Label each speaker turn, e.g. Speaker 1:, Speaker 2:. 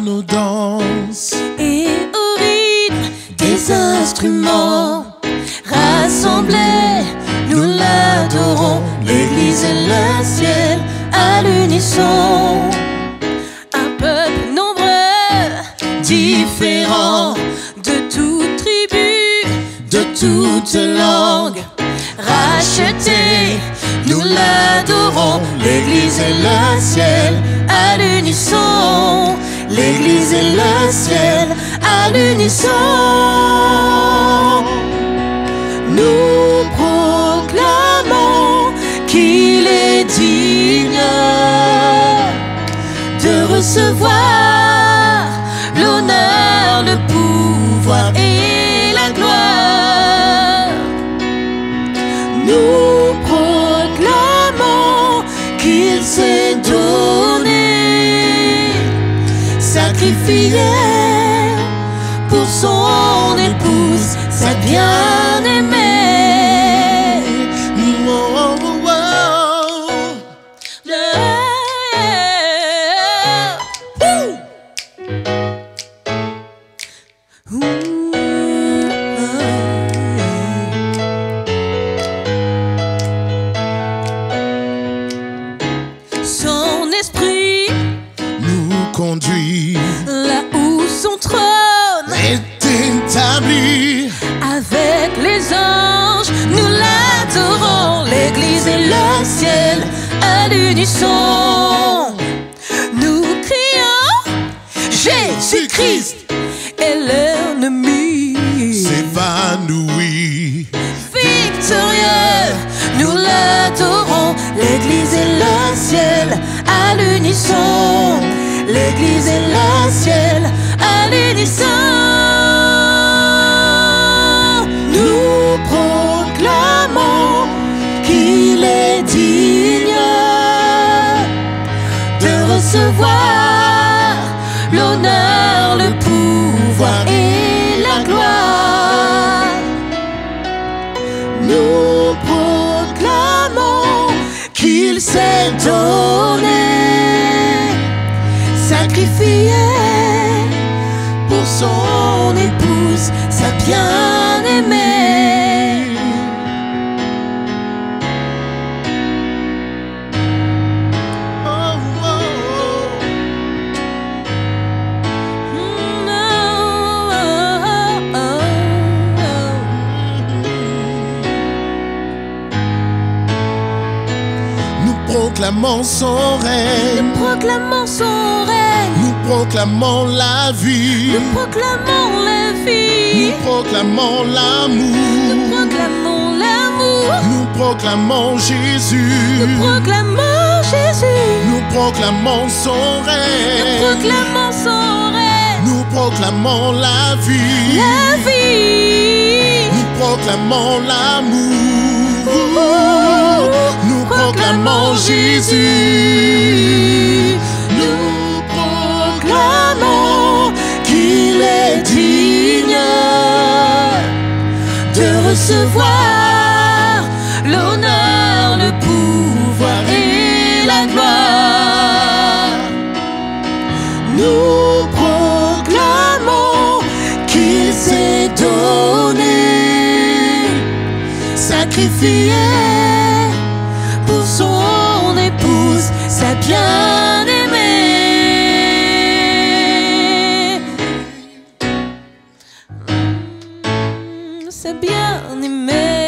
Speaker 1: nos danses
Speaker 2: et au rythme des instruments rassemblés, nous l'adorons, l'église et le ciel à l'unisson. Un peuple nombreux, différent de toute tribu, de toute langue, racheté, nous l'adorons, l'église et le ciel à l'unisson. L'église et le ciel à l'unisson. Nous proclamons qu'il est digne de recevoir sacrifié à l'unisson. Nous crions Jésus-Christ est l'ennemi.
Speaker 1: S'évanouit.
Speaker 2: victorieux, nous l'adorons. L'église et le ciel à l'unisson. L'église et le ciel à l'unisson. L'honneur, le pouvoir et la gloire. Nous proclamons qu'il s'est donné, sacrifié pour son épouse, sa bien-aimée.
Speaker 1: Proclamons son règne. Nous
Speaker 2: proclamons son règne, Nous
Speaker 1: proclamons la vie. nous
Speaker 2: proclamons la Nous vie,
Speaker 1: proclamons nous l'amour.
Speaker 2: proclamons l'amour,
Speaker 1: Nous proclamons Jésus. nous
Speaker 2: proclamons Jésus, Nous
Speaker 1: proclamons son nous règne. proclamons
Speaker 2: son règne,
Speaker 1: Nous proclamons la vie. la
Speaker 2: vie. Nous
Speaker 1: proclamons l'amour. Proclamons Jésus.
Speaker 2: Nous proclamons qu'il est digne de recevoir l'honneur, le pouvoir et la gloire. Nous proclamons qu'il s'est donné, sacrifié épouse, sa bien-aimée. Mm, Sa bien-aimée.